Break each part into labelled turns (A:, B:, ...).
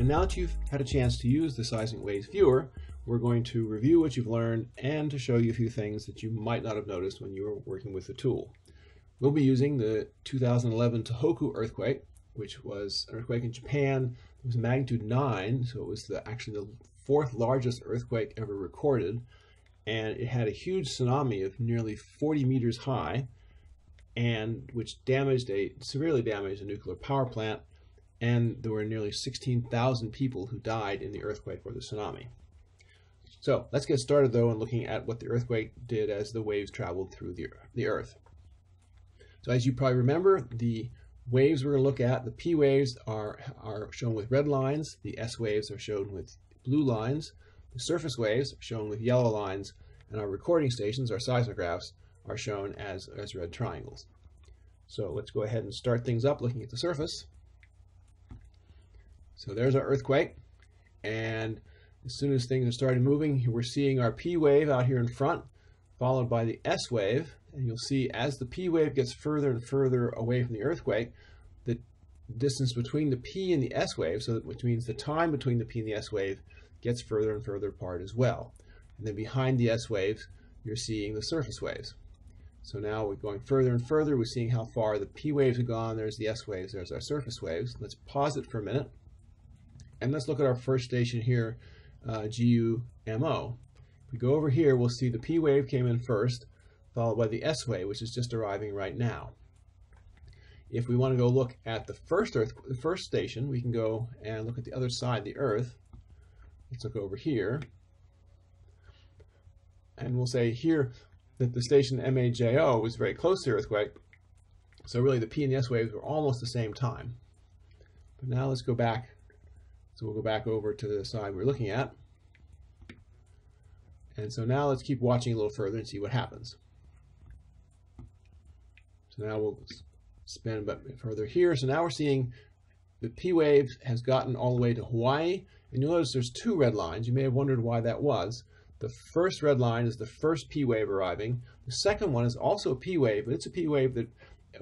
A: And now that you've had a chance to use the Seismic Waves Viewer, we're going to review what you've learned and to show you a few things that you might not have noticed when you were working with the tool. We'll be using the 2011 Tohoku earthquake, which was an earthquake in Japan. It was magnitude 9, so it was the, actually the fourth largest earthquake ever recorded. And it had a huge tsunami of nearly 40 meters high, and which damaged a severely damaged a nuclear power plant. And there were nearly 16,000 people who died in the earthquake or the tsunami. So let's get started though in looking at what the earthquake did as the waves traveled through the, the earth. So as you probably remember, the waves we're going to look at, the P waves are, are shown with red lines, the S waves are shown with blue lines, the surface waves are shown with yellow lines, and our recording stations, our seismographs, are shown as, as red triangles. So let's go ahead and start things up looking at the surface. So there's our earthquake, and as soon as things are starting moving, we're seeing our P wave out here in front, followed by the S wave, and you'll see as the P wave gets further and further away from the earthquake, the distance between the P and the S wave, so that, which means the time between the P and the S wave, gets further and further apart as well. And then behind the S waves, you're seeing the surface waves. So now we're going further and further. We're seeing how far the P waves have gone. There's the S waves. There's our surface waves. Let's pause it for a minute. And let's look at our first station here, uh, GUMO. If we go over here, we'll see the P wave came in first followed by the S wave, which is just arriving right now. If we want to go look at the first Earth, the first station, we can go and look at the other side the Earth. Let's look over here. And we'll say here that the station MAJO was very close to the earthquake. So really the P and the S waves were almost the same time. But now let's go back. So we'll go back over to the side we're looking at. And so now let's keep watching a little further and see what happens. So now we'll spin a bit further here. So now we're seeing the P wave has gotten all the way to Hawaii. And you'll notice there's two red lines. You may have wondered why that was. The first red line is the first P wave arriving. The second one is also a P wave, but it's a P wave that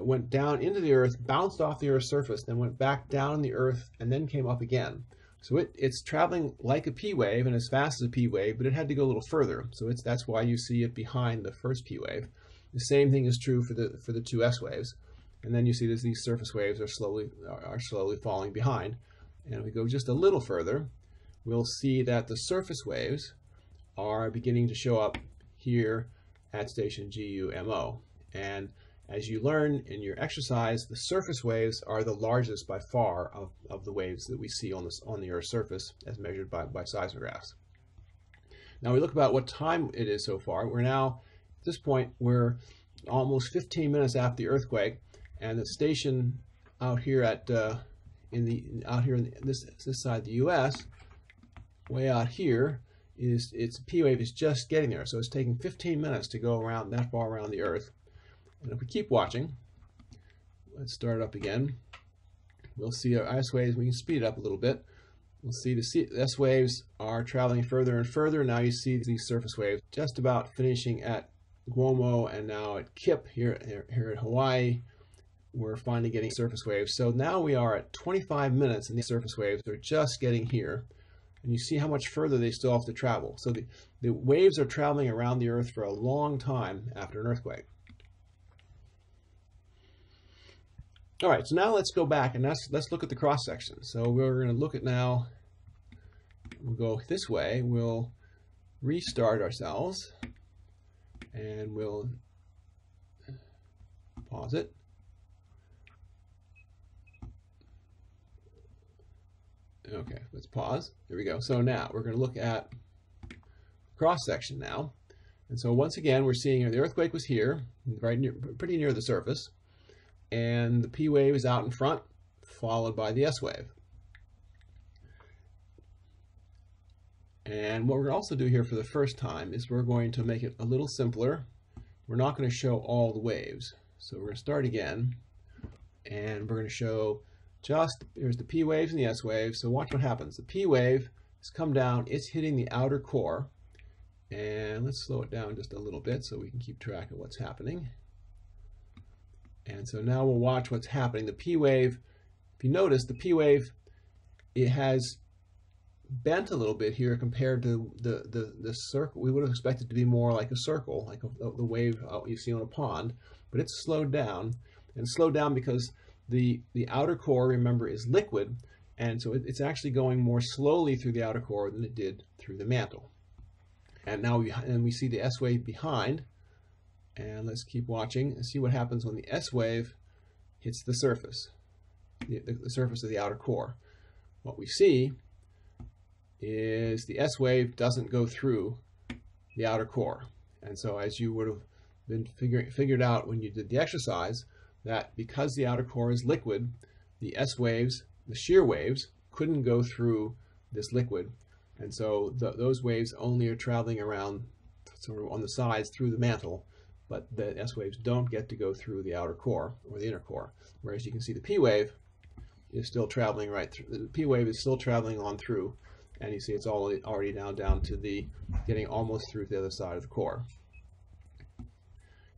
A: went down into the earth, bounced off the earth's surface, then went back down in the earth, and then came up again. So it, it's traveling like a P wave and as fast as a P wave, but it had to go a little further. So it's, that's why you see it behind the first P wave. The same thing is true for the for the two S waves. And then you see that these surface waves are slowly are slowly falling behind. And if we go just a little further, we'll see that the surface waves are beginning to show up here at station GUMO. And as you learn in your exercise, the surface waves are the largest by far of, of the waves that we see on, this, on the Earth's surface as measured by, by seismographs. Now we look about what time it is so far. We're now at this point, we're almost 15 minutes after the earthquake, and the station out here at uh, in the out here in this this side of the U.S. way out here is its P wave is just getting there, so it's taking 15 minutes to go around that far around the Earth. And if we keep watching, let's start it up again. We'll see our S waves. We can speed it up a little bit. We'll see the sea S waves are traveling further and further. Now you see these surface waves just about finishing at GUMO and now at Kip here, here, at Hawaii, we're finally getting surface waves. So now we are at 25 minutes and the surface waves are just getting here. And you see how much further they still have to travel. So the, the waves are traveling around the Earth for a long time after an earthquake. All right, so now let's go back and let's, let's look at the cross section. So we're going to look at now, we'll go this way, we'll restart ourselves and we'll pause it. Okay, let's pause. There we go. So now we're going to look at cross section now. And so once again, we're seeing the earthquake was here, right near, pretty near the surface, and the P wave is out in front, followed by the S wave. And what we're going to also do here for the first time is we're going to make it a little simpler. We're not going to show all the waves. So we're going to start again. And we're going to show just, here's the P waves and the S waves. So watch what happens. The P wave has come down. It's hitting the outer core. And let's slow it down just a little bit so we can keep track of what's happening. And so now we'll watch what's happening. The P wave, if you notice, the P wave, it has bent a little bit here compared to the, the, the circle. We would have expected to be more like a circle, like a, the wave you see on a pond, but it's slowed down. And slowed down because the, the outer core, remember, is liquid, and so it, it's actually going more slowly through the outer core than it did through the mantle. And now we, and we see the S wave behind, and let's keep watching and see what happens when the S wave hits the surface, the, the surface of the outer core. What we see is the S wave doesn't go through the outer core. And so as you would have been figure, figured out when you did the exercise, that because the outer core is liquid, the S waves, the shear waves, couldn't go through this liquid. And so the, those waves only are traveling around sort of on the sides through the mantle, but the S waves don't get to go through the outer core or the inner core. Whereas you can see the P wave is still traveling right through, the P wave is still traveling on through and you see it's all already now down to the getting almost through to the other side of the core.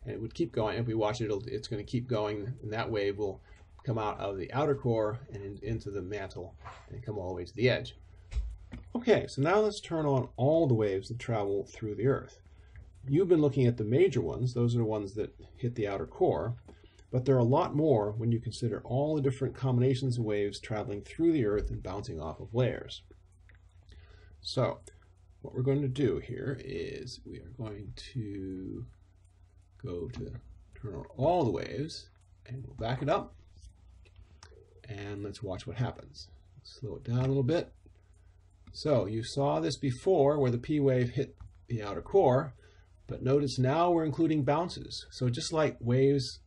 A: And it would keep going if we watch it it's going to keep going and that wave will come out of the outer core and in, into the mantle and come all the way to the edge. Okay so now let's turn on all the waves that travel through the earth you've been looking at the major ones. Those are the ones that hit the outer core. But there are a lot more when you consider all the different combinations of waves traveling through the earth and bouncing off of layers. So what we're going to do here is we are going to go to turn on all the waves and we'll back it up. And let's watch what happens. Slow it down a little bit. So you saw this before where the P wave hit the outer core, but notice now we're including bounces. So just like waves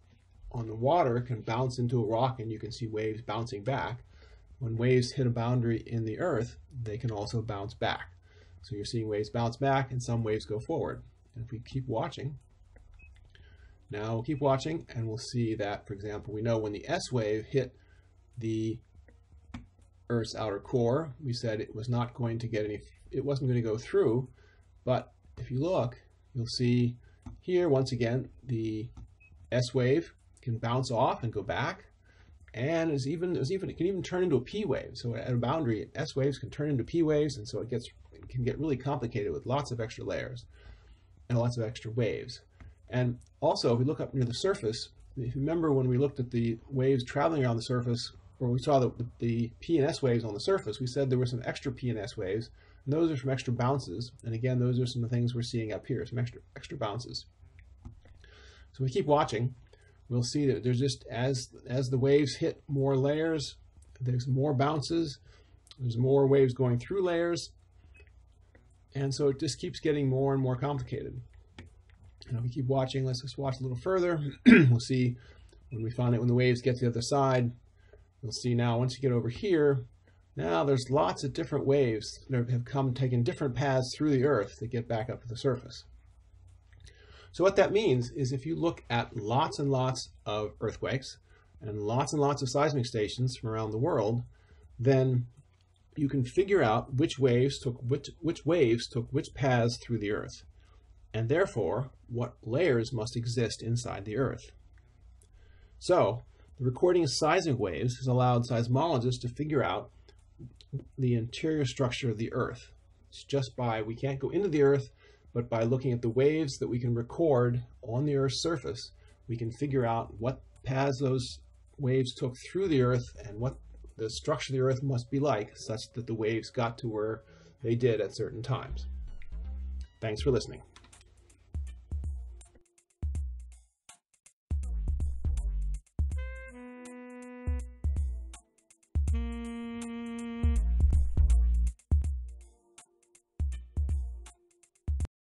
A: on the water can bounce into a rock and you can see waves bouncing back, when waves hit a boundary in the earth, they can also bounce back. So you're seeing waves bounce back and some waves go forward. And if we keep watching, now we'll keep watching and we'll see that, for example, we know when the S wave hit the Earth's outer core, we said it was not going to get any, it wasn't going to go through, but if you look, you'll see here, once again, the S wave can bounce off and go back, and is even even it can even turn into a P wave. So at a boundary, S waves can turn into P waves, and so it gets it can get really complicated with lots of extra layers and lots of extra waves. And also, if we look up near the surface, if you remember when we looked at the waves traveling around the surface, or we saw the, the P and S waves on the surface, we said there were some extra P and S waves, and those are some extra bounces. And again, those are some of the things we're seeing up here, some extra extra bounces. So we keep watching, we'll see that there's just as as the waves hit more layers, there's more bounces, there's more waves going through layers, and so it just keeps getting more and more complicated. And if we keep watching, let's just watch a little further. we'll see when we find it when the waves get to the other side. You'll see now once you get over here, now there's lots of different waves that have come taken different paths through the earth to get back up to the surface. So what that means is if you look at lots and lots of earthquakes and lots and lots of seismic stations from around the world, then you can figure out which waves took which, which waves took which paths through the earth, and therefore what layers must exist inside the earth. So the recording of seismic waves has allowed seismologists to figure out the interior structure of the earth. It's just by, we can't go into the earth, but by looking at the waves that we can record on the Earth's surface, we can figure out what paths those waves took through the Earth and what the structure of the Earth must be like such that the waves got to where they did at certain times. Thanks for listening.